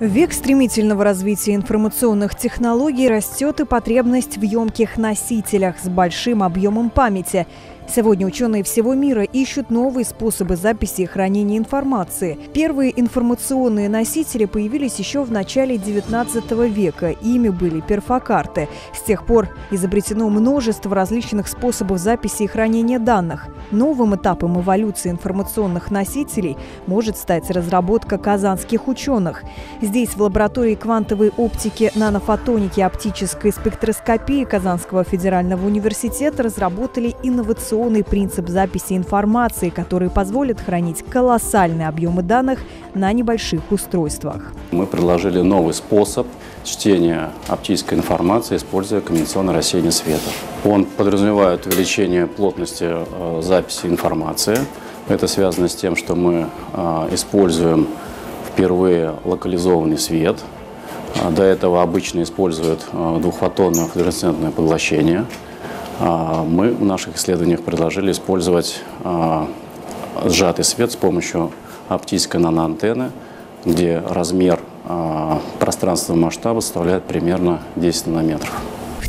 В век стремительного развития информационных технологий растет и потребность в емких носителях с большим объемом памяти. Сегодня ученые всего мира ищут новые способы записи и хранения информации. Первые информационные носители появились еще в начале 19 века. Ими были перфокарты. С тех пор изобретено множество различных способов записи и хранения данных. Новым этапом эволюции информационных носителей может стать разработка казанских ученых. Здесь в лаборатории квантовой оптики, нанофотоники и оптической спектроскопии Казанского федерального университета разработали инновационные инновационный принцип записи информации, который позволит хранить колоссальные объемы данных на небольших устройствах. Мы предложили новый способ чтения оптической информации, используя конвенционный рассеяние света. Он подразумевает увеличение плотности э, записи информации. Это связано с тем, что мы э, используем впервые локализованный свет. Э, до этого обычно используют двухфотонное флуоресцентное поглощение – мы в наших исследованиях предложили использовать а, сжатый свет с помощью оптической наноантенны, где размер а, пространственного масштаба составляет примерно 10 нанометров.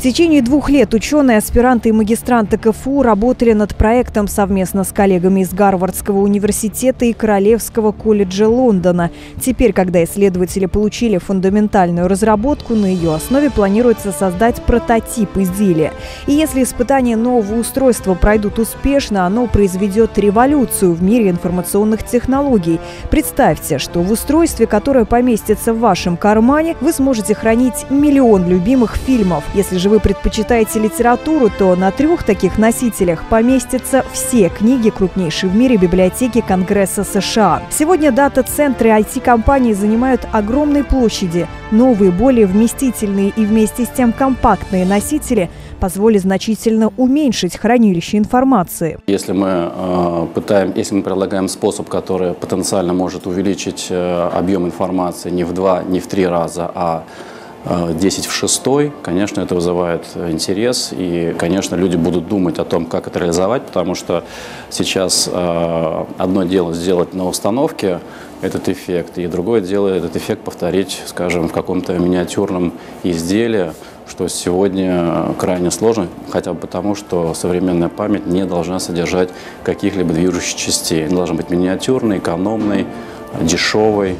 Течение двух лет ученые, аспиранты и магистранты КФУ работали над проектом совместно с коллегами из Гарвардского университета и Королевского колледжа Лондона. Теперь, когда исследователи получили фундаментальную разработку, на ее основе планируется создать прототип изделия. И если испытания нового устройства пройдут успешно, оно произведет революцию в мире информационных технологий. Представьте, что в устройстве, которое поместится в вашем кармане, вы сможете хранить миллион любимых фильмов. Если же вы предпочитаете литературу, то на трех таких носителях поместятся все книги крупнейшей в мире библиотеки Конгресса США. Сегодня дата-центры IT-компаний занимают огромные площади. Новые, более вместительные и вместе с тем компактные носители позволят значительно уменьшить хранилище информации. Если мы э, пытаем, если мы предлагаем способ, который потенциально может увеличить э, объем информации не в два, не в три раза, а 10 в 6, конечно, это вызывает интерес, и, конечно, люди будут думать о том, как это реализовать, потому что сейчас э, одно дело сделать на установке этот эффект, и другое дело этот эффект повторить, скажем, в каком-то миниатюрном изделии, что сегодня крайне сложно, хотя бы потому, что современная память не должна содержать каких-либо движущих частей. Она должна быть миниатюрной, экономной, дешевой,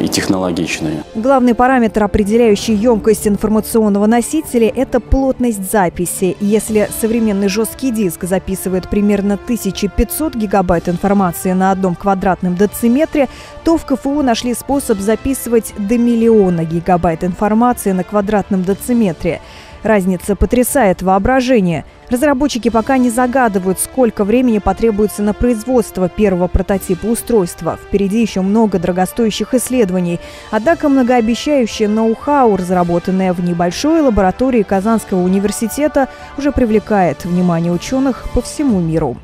и технологичные. Главный параметр, определяющий емкость информационного носителя, это плотность записи. Если современный жесткий диск записывает примерно 1500 гигабайт информации на одном квадратном дециметре, то в КФУ нашли способ записывать до миллиона гигабайт информации на квадратном дециметре. Разница потрясает воображение. Разработчики пока не загадывают, сколько времени потребуется на производство первого прототипа устройства. Впереди еще много дорогостоящих исследований. Однако многообещающее ноу-хау, разработанное в небольшой лаборатории Казанского университета, уже привлекает внимание ученых по всему миру.